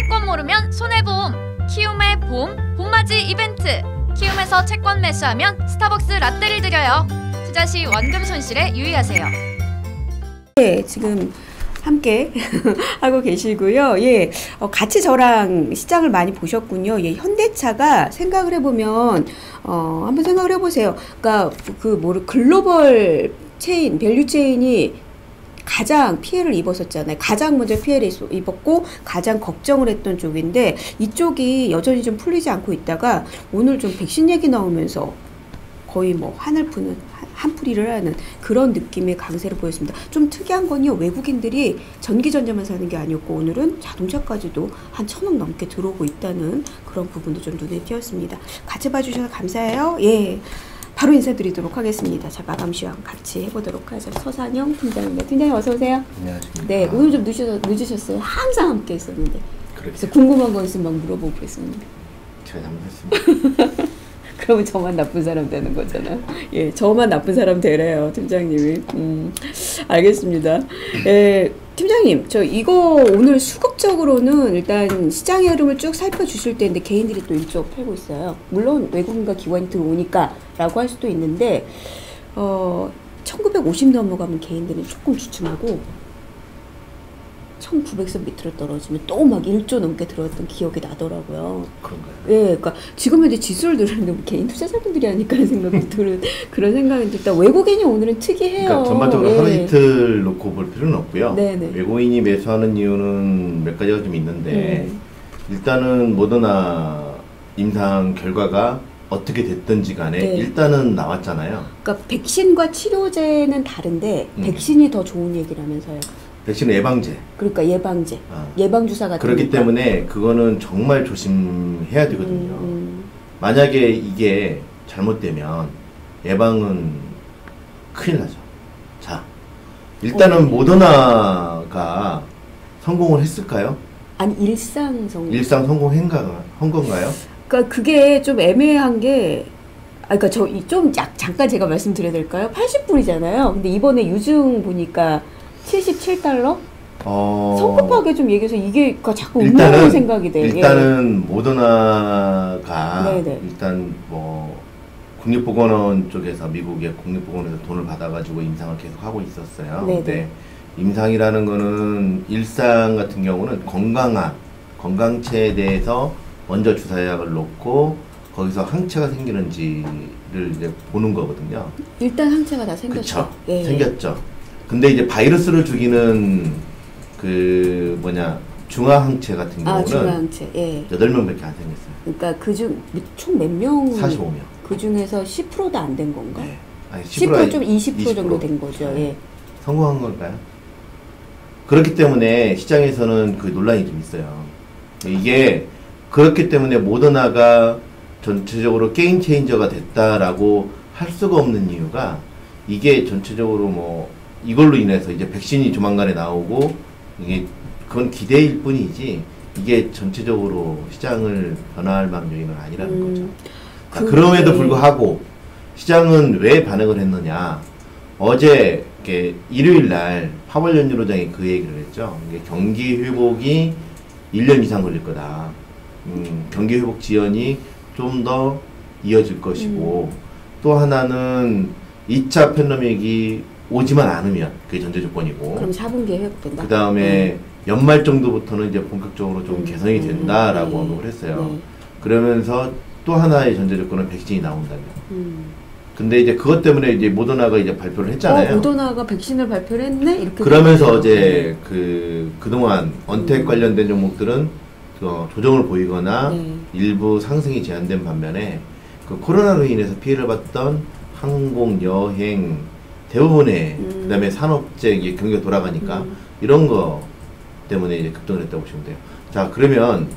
채권 모르면 손해 봄 키움의 보험 봄맞이 이벤트 키움에서 채권 매수하면 스타벅스 라떼를 드려요 투자 시 원금 손실에 유의하세요 네, 지금 함께 하고 계시고요. 예, 어, 같이 저랑 시장을 많이 보셨군요. 예, 현대차가 생각을 해보면 어, 한번 생각을 해보세요. 그러니까 그 뭐를 global chain, value chain이 가장 피해를 입었었잖아요. 가장 먼저 피해를 입- 입었고 가장 걱정을 했던 쪽인데 이쪽이 여전히 좀 풀리지 않고 있다가 오늘 좀 백신 얘기 나오면서 거의 뭐 한을 푸는 한- 한풀이를 하는 그런 느낌의 강세를 보였습니다. 좀 특이한 건요. 외국인들이 전기전자만 사는 게 아니었고 오늘은 자동차까지도 한 천억 넘게 들어오고 있다는 그런 부분도 좀 눈에 띄었습니다. 같이 봐주셔서 감사해요. 예. 바로 인사드리도록 하겠습니다. 자, 마감 시황 같이 해보도록 하죠. 서산영 팀장입니다. 팀장님 어서 오세요. 안녕하십니까. 네, 오늘 좀 늦으셔, 늦으셨어요. 항상 함께 있었는데. 그렇게 그래서 궁금한 거 있으면 막. 제가 잘못했습니다. 그러면 저만 나쁜 사람 되는 거잖아요. 예, 저만 나쁜 사람 되래요, 팀장님이. 음, 알겠습니다. 예, 팀장님, 저 이거 오늘 수급적으로는 일단 시장의 흐름을 쭉 살펴주실 텐데 개인들이 또 일조 팔고 있어요. 물론 외국인과 기관이 들어오니까라고 할 수도 있는데, 어, 1950 넘어가면 개인들은 조금 주춤하고, 1900선 밑으로 떨어지면 또 막 1조 넘게 들어왔던 기억이 나더라고요. 그런가요? 예, 그러니까 지금 현재 지수를 뭐 개인 투자자분들이 하니까 생각이 드는 그런 생각이 들다. 외국인이 오늘은 특이해요. 그러니까 전반적으로 예. 하루 놓고 볼 필요는 없고요. 네네. 외국인이 매수하는 이유는 몇 가지가 좀 있는데 음. 일단은 모더나 임상 결과가 어떻게 됐든지 간에 네. 일단은 나왔잖아요. 그러니까 백신과 치료제는 다른데 음. 백신이 더 좋은 얘기라면서요. 백신 예방제. 그러니까 예방제, 아. 예방 주사 같은. 그렇기 거니까. 때문에 그거는 정말 조심해야 되거든요. 음, 만약에 이게 잘못되면 예방은 큰일 나죠. 자, 일단은 어. 모더나가 성공을 했을까요? 아니 일상성. 일상 성공한가, 한 건가요? 그러니까 그게 좀 애매한 게. 아, 그러니까 저 좀 잠깐 제가 말씀드려야 될까요? 80불이잖아요. 근데 이번에 유증 보니까 77달러? 어, 성급하게 좀 얘기해서 이게 그러니까 자꾸 일단은 생각이 돼. 일단은 모더나가 네네. 일단 뭐 국립보건원 쪽에서 미국의 국립보건원에서 돈을 받아가지고 임상을 계속 하고 있었어요. 네네. 근데 임상이라는 거는 일상 같은 경우는 건강한 건강체에 대해서 먼저 주사약을 놓고 거기서 항체가 생기는지를 이제 보는 거거든요. 예. 일단 항체가 다 생겼죠. 그쵸. 예. 생겼죠. 근데 이제 바이러스를 죽이는 그 뭐냐 중화항체 같은 아 경우는 중화항체. 예. 8명밖에 안 생겼어요. 그러니까 그중 총 몇 명? 45명. 그 중에서 10%도 안 된 건가? 네. 아니, 10%좀 20%, 20%. 정도 된 거죠. 네. 예. 성공한 걸까요? 그렇기 때문에 시장에서는 그 논란이 좀 있어요. 이게 그렇기 때문에 모더나가 전체적으로 게임 체인저가 됐다라고 할 수가 없는 이유가 이게 전체적으로 뭐 이걸로 인해서 이제 백신이 조만간에 나오고 이게 그건 기대일 뿐이지 이게 전체적으로 시장을 변화할 만한 요인은 아니라는 음, 거죠. 아, 그게- 그럼에도 불구하고 시장은 왜 반응을 했느냐? 어제 일요일 날 파월 연유로장이 그 얘기를 했죠. 경기 회복이 1년 이상 걸릴 거다. 음, 경기 회복 지연이 좀 더 이어질 것이고 또 하나는 2차 팬데믹이 오지만 않으면 그게 전제 조건이고 그럼 4분기에 회복된다. 그 다음에 연말 정도부터는 이제 본격적으로 좀 음, 개선이 음, 된다라고 네. 언급을 했어요. 네. 그러면서 또 하나의 전제 조건은 백신이 나온다면. 음. 근데 이제 그것 때문에 이제 모더나가 이제 발표를 했잖아요. 어, 모더나가 백신을 발표를 했네? 이렇게 그러면서 생각해요. 어제 그 그동안 언택 음. 관련된 종목들은 그 조정을 보이거나 네. 일부 상승이 제한된 반면에 그 코로나로 인해서 피해를 봤던 항공, 여행 대부분의 음. 그다음에 산업재 이게 경기가 돌아가니까 음. 이런 거 때문에 이제 급등을 했다고 보시면 돼요. 자 그러면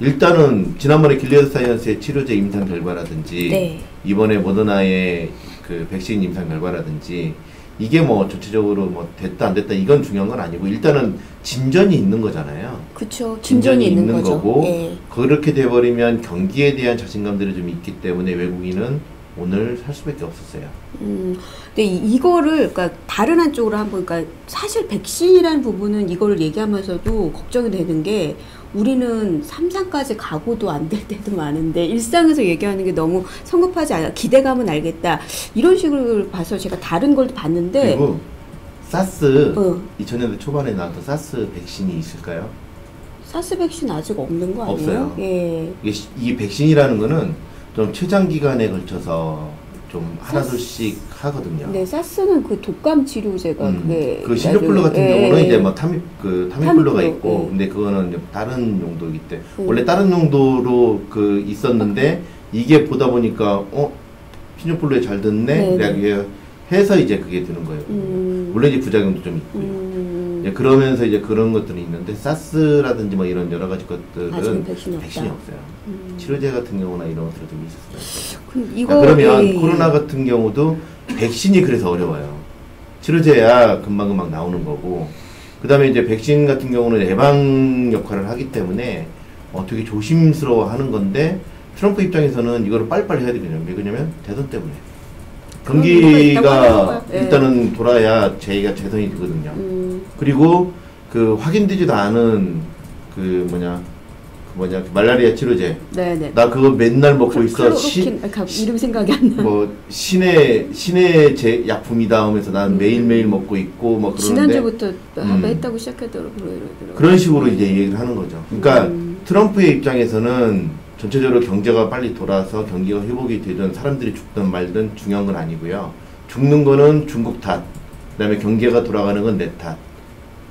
일단은 지난번에 길리어드 사이언스의 치료제 임상 결과라든지 네. 이번에 모더나의 그 백신 임상 결과라든지 이게 뭐 전체적으로 뭐 됐다 안 됐다 이건 중요한 건 아니고 일단은 진전이 있는 거잖아요. 그쵸. 진전이 있는, 거죠. 거고 예. 그렇게 돼버리면 경기에 대한 자신감들이 좀 있기 때문에 외국인은 오늘 살 수밖에 없었어요. 음, 근데 이- 이거를 그러니까 다른 한쪽으로 한번 그러니까 사실 백신이라는 부분은 이거를 얘기하면서도 걱정이 되는 게 우리는 삼상까지 가고도 안 될 때도 많은데 일상에서 얘기하는 게 너무 성급하지 않아 기대감은 알겠다 이런 식으로 봐서 제가 다른 걸 봤는데 그리고 사스 어, 2000년대 초반에 나왔던 사스 백신이 있을까요? 사스 백신 아직 없는 거 아니에요? 없어요. 예. 이게 시- 이 백신이라는 거는 좀 최장 기간에 걸쳐서 좀 하나둘씩 하거든요. 네, 사스는 그 독감 치료제가 음, 그게 그 신종플루 같은 예, 경우는 예. 이제 뭐 타미 그 타미플루가 타미플루, 있고 예. 근데 그거는 다른 용도이기 때문에 음. 원래 다른 용도로 그 있었는데 이게 보다 보니까 어 신종플루에 잘 듣네 네, 이렇게 해서 이제 그게 드는 거예요. 음. 물론 이제 부작용도 좀 있고요. 음. 그러면서 이제 그런 것들이 있는데 사스라든지 뭐 이런 여러 가지 것들은 백신이 없다. 백신이 없어요. 음. 치료제 같은 경우나 이런 것들은 좀. 그럼 자, 이거 그러면 예, 예. 코로나 같은 경우도 백신이 그래서 어려워요. 치료제야 금방 금방 나오는 거고, 그 다음에 이제 백신 같은 경우는 예방 역할을 하기 때문에 어, 되게 조심스러워 하는 건데, 트럼프 입장에서는 이거를 빨리빨리 해야 되거든요. 왜 그러냐면 대선 때문에. 경기가. 예. 일단은 돌아야 제의가 재선이 되거든요. 음. 그리고 그 확인되지도 않은 그 뭐냐, 그 뭐냐, 그 말라리아 치료제. 네네. 나 그거 맨날 먹고 있어. 시, 아, 갑- 이름 생각이 안 나. 뭐 신의 신의 제 약품이다 하면서 난 음. 매일 매일 먹고 있고 뭐 그러는데 지난주부터 음. 했다고. 이러더라고요. 그런 식으로 이제 얘기를 하는 거죠. 그러니까 음. 트럼프의 입장에서는 전체적으로 경제가 빨리 돌아서 경기가 회복이 되든 사람들이 죽든 말든 중요한 건 아니고요. 죽는 거는 중국 탓, 그다음에 경제가 돌아가는 건 내 탓,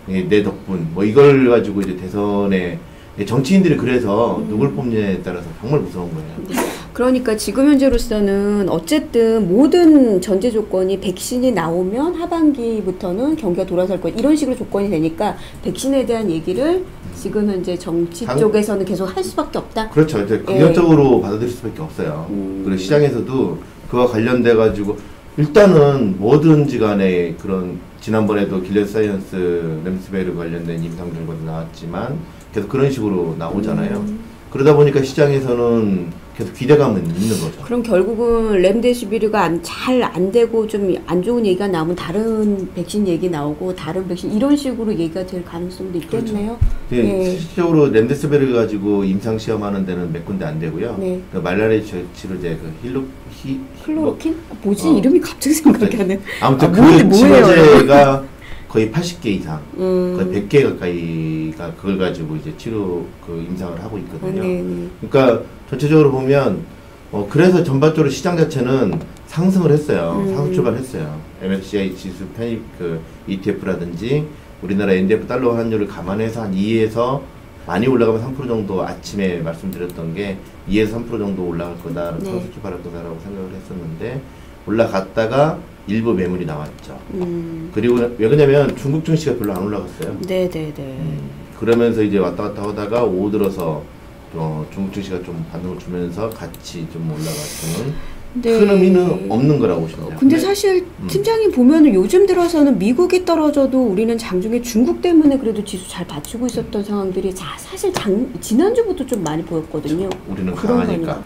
예, 내 덕분. 뭐 이걸 가지고 이제 대선에 예, 정치인들이 그래서 음. 누굴 뽑냐에 따라서 정말 무서운 거예요. 그러니까 지금 현재로서는 어쨌든 모든 전제 조건이 백신이 나오면 하반기부터는 경기가 돌아설 거 이런 식으로 조건이 되니까 백신에 대한 얘기를 지금 현재 정치 당- 쪽에서는 계속 할 수밖에 없다. 그렇죠. 이제 긍정적으로 받아들일 수밖에 없어요. 예. 음. 그리고 시장에서도 그와 관련돼 가지고 일단은 뭐든지 간에 그런 지난번에도 길리어드 사이언스 렘데시비르 관련된 임상 결과도 나왔지만 계속 그런 식으로 나오잖아요. 음. 그러다 보니까 시장에서는 계속 기대감은 있는 거죠. 그럼 결국은 렘데시비르가 잘 안 되고 좀 안 좋은 얘기가 나오면 다른 백신 얘기 나오고 다른 백신 이런 식으로 얘기가 될 가능성도 있겠네요. 근데 예. 실질적으로 렘데스베르 가지고 임상 시험하는 데는 몇 군데 안 되고요. 네. 그 말라리아 치- 치료제 그 힐로 히 클로로킨? 뭐지 어. 이름이 갑자기 생각이 안 나. 아무튼 아, 그 치료제가 거의 80개 이상 음. 거의 100개 가까이가 그걸 가지고 이제 치료 그 임상을 하고 어, 있거든요. 네, 네. 그러니까 전체적으로 보면 어 그래서 전반적으로 시장 자체는 상승을 했어요. 음. 상승 출발했어요. MSCI 지수 편입 그 ETF라든지 우리나라 NDF 달러 환율을 감안해서 한 2에서 많이 올라가면 3% 정도 아침에 말씀드렸던 게 2에서 3% 정도 올라갈 거다, 네. 상승 출발할 거다라고 생각을 했었는데 올라갔다가 일부 매물이 나왔죠. 음. 그리고 왜 그러냐면 중국 증시가 별로 안 올라갔어요. 네, 네, 네. 음, 그러면서 이제 왔다 갔다 하다가 오후 들어서 어, 중국 증시가 좀 반등을 주면서 같이 좀 올라갔는 네. 큰 의미는 없는 거라고 보시면 돼요. 근데 사실 음. 팀장님 보면은 요즘 들어서는 미국이 떨어져도 우리는 장중에 중국 때문에 그래도 지수 잘 받치고 있었던 상황들이 자, 사실 장, 지난주부터 좀 많이 보였거든요. 우리는 강하니까.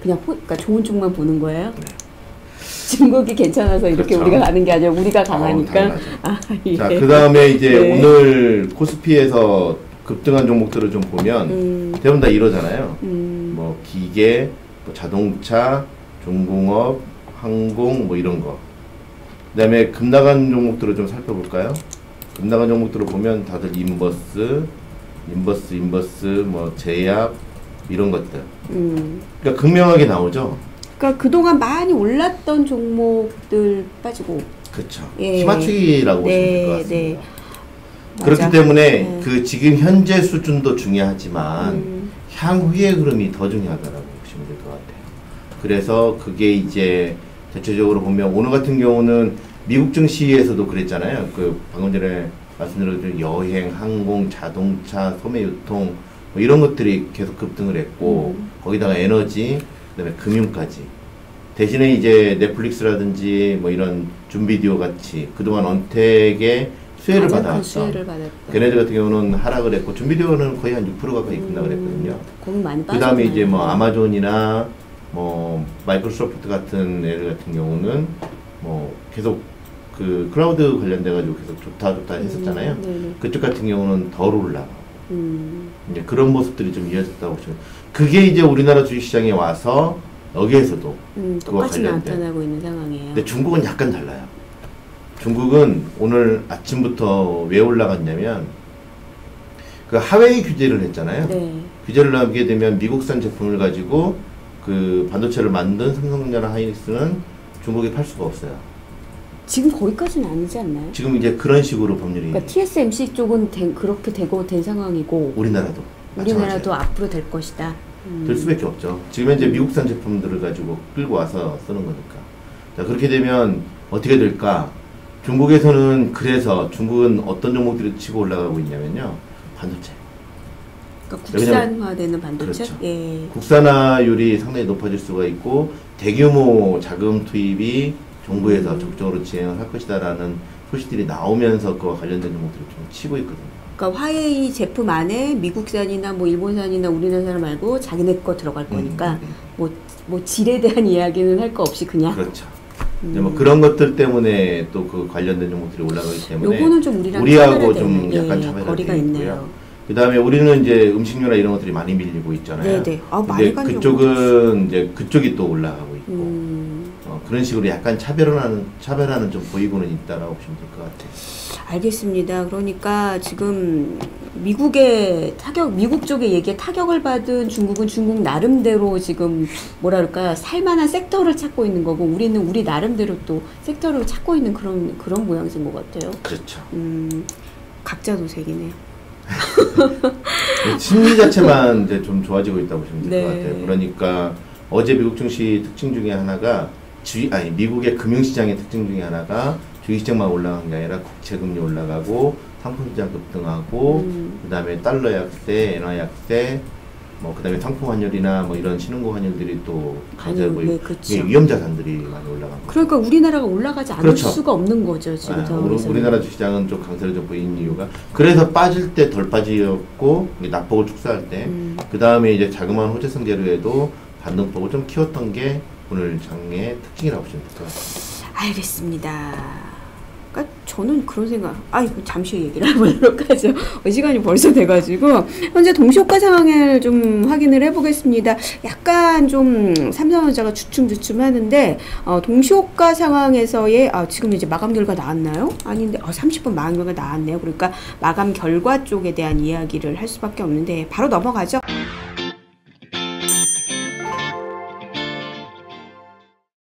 그냥 포, 그러니까 좋은 쪽만 보는 거예요. 네. 중국이 괜찮아서 이렇게 그렇죠. 우리가 가는 게 아니라 우리가 강하니까. 당연하죠. 아, 예. 자, 그 다음에 이제 네. 오늘 코스피에서 급등한 종목들을 좀 보면 음, 대부분 다 이러잖아요. 음, 뭐 기계, 뭐 자동차, 중공업, 항공 뭐 이런 거. 그다음에 급 나간 종목들을 좀 살펴볼까요? 급 나간 종목들을 보면 다들 인버스, inverse, inverse, 뭐 제약 이런 것들. 음. 그러니까 극명하게 나오죠. 그러니까 그동안 많이 올랐던 종목들 빠지고. 그렇죠. 예. 키 맞추기라고 보시면 될것 네, 같습니다. 네. 그렇기 맞아. 때문에 네. 그 지금 현재 수준도 중요하지만 음, 향후의 흐름이 더 중요하다라고 보시면 될 것 같아요. 그래서 그게 이제 대체적으로 보면 오늘 같은 경우는 미국 증시에서도 그랬잖아요. 그 방금 전에 말씀드린 여행, 항공, 자동차, 소매 유통 뭐 이런 것들이 계속 급등을 했고 음. 거기다가 에너지, 그다음에 금융까지. 대신에 이제 넷플릭스라든지 뭐 이런 준비디오 같이 그동안 언택의 수혜를. 수혜를 받았다. 걔네들 같은 경우는 하락을 했고 준비디오는 거의 한 6% 가까이 급락을 했거든요. 많이 그 다음에 이제 뭐? 아마존이나 뭐 마이크로소프트 같은 애들 같은 경우는 뭐 계속 그 클라우드 관련돼 가지고 계속 좋다 좋다 했었잖아요. 음. 그쪽 같은 경우는 덜 올라가. 음, 이제 그런 모습들이 좀 이어졌다고 보시면 그게 이제 우리나라 주식시장에 와서 여기에서도 음, 똑같이 관련된. 나타나고 있는 상황이에요. 근데 중국은 약간 달라요. 중국은 오늘 아침부터 왜 올라갔냐면 그 하웨이 규제를 했잖아요. 네. 규제를 하게 되면 미국산 제품을 가지고 그 반도체를 만든 삼성전자나 하이닉스는 중국에 팔 수가 없어요. 지금 거기까지는 아니지 않나요? 지금 이제 그런 식으로 법률이 그러니까 TSMC 쪽은 된- 그렇게 되고 된 상황이고 우리나라도 우리나라도 마찬가지예요. 앞으로 될 것이다. 음. 될 수밖에 없죠. 지금 현재 미국산 제품들을 가지고 끌고 와서 쓰는 거니까. 자, 그렇게 되면 어떻게 될까? 중국에서는 그래서 중국은 어떤 종목들이 치고 올라가고 있냐면요. 반도체. 그러니까 국산화되는 반도체. 그렇죠. 예. 국산화율이 상당히 높아질 수가 있고 대규모 자금 투입이 정부에서 음. 적극적으로 진행을 할 것이다라는 소식들이 나오면서 그와 관련된 종목들이 좀 치고 있거든요. 그러니까 화웨이 제품 안에 미국산이나 뭐 일본산이나 우리나라 말고 자기네 거 들어갈 거니까 음, 음, 뭐, 뭐 질에 대한 이야기는 할 거 없이 음. 그냥. 그렇죠. 음. 이제 뭐 그런 것들 때문에 또 그 관련된 종목들이 올라가기 때문에 요거는 좀 우리랑 우리하고 좀 약간 예, 차별화되어 거리가 있고요. 있네요. 그 다음에 우리는 이제 음식료나 이런 것들이 많이 밀리고 있잖아요. 네네. 아, 많이 근데 그쪽은 이제 그쪽이 또 올라가고 있고 음, 어, 그런 식으로 약간 차별화는 차별화는 좀 보이고는 있다라고 보시면 될 것 같아요. 알겠습니다. 그러니까 지금 미국의 타격, 미국 쪽의 얘기에 타격을 받은 중국은 중국 나름대로 지금 그럴까 살만한 섹터를 찾고 있는 거고 우리는 우리 나름대로 또 섹터를 찾고 있는 그런 그런 모양새인 것 같아요. 그렇죠. 음, 각자 도색이네요. 심리 자체만 이제 좀 좋아지고 있다고 보시면 될것 네. 같아요. 그러니까 어제 미국 증시 특징 중에 하나가 주의 아니 미국의 금융시장의 특징 중에 하나가 주식시장만 올라간 게 아니라 국채금리 올라가고 상품시장 급등하고 음. 그다음에 달러 약세, 엔화 약세, 뭐 그다음에 상품 환율이나 뭐 이런 신흥국 환율들이 또 강세고 네, 그렇죠. 위험 자산들이 많이 올라간 거죠. 그러니까 우리나라가 올라가지 않을 그렇죠. 수가 없는 거죠 지금 아, 상황에서. 우리나라 주시장은 좀 강세를 좀 보이는 이유가 그래서 빠질 때 덜 빠지었고 낙폭을 축소할 때 음. 그 다음에 이제 자그마한 호재성 재료에도 반등폭을 좀 키웠던 게 오늘 장의 특징이라고 같습니다. 알겠습니다. 그러니까 저는 그런 생각. 아 이거 잠시 얘기를 해보도록 하죠. 어, 시간이 벌써 돼가지고 현재 동시효과 상황을 좀 확인을 해보겠습니다. 약간 좀 삼성전자가 주춤주춤 하는데 어, 동시효과 상황에서의 아, 지금 이제 마감 결과 나왔나요? 아닌데 어, 30분 마감 결과 나왔네요. 그러니까 마감 결과 쪽에 대한 이야기를 할 수밖에 없는데 바로 넘어가죠.